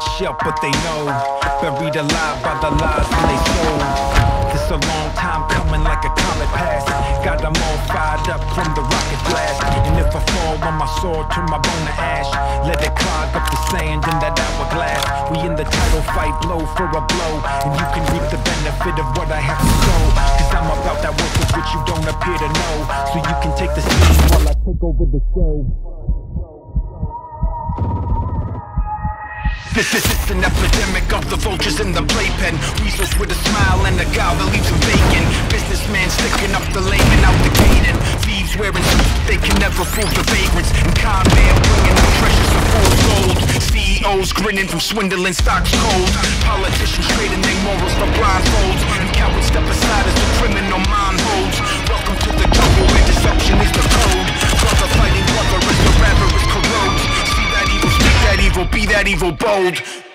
eyes shut, but they know. Buried alive by the lies when they sold. This a long time coming like a comet pass. Got them all fired up from the rocket blast. And if I fall on my sword, turn my bone to ash. Let it clog up the sand in that hourglass. We in the title fight, blow for a blow. And you can reap the benefit of what I have to sow. Cause I'm about that work with which you don't appear to know. So you can take the stage while I take over the show. This, this is an epidemic of the vultures in the playpen. Weasels with a smile and a guile that leaves them vacant. Businessmen sticking up the lane and out the gate And thieves wearing suits they can never fool the vagrants. And con man bringing the treasures of fool's gold. CEOs grinning from swindling stocks cold. Politicians trading their morals that evil bold